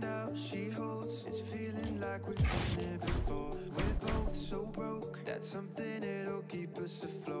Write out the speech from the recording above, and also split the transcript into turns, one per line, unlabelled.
hand out she holds. It's feeling like we've been here before. We're both so broke. That's something that'll keep us afloat.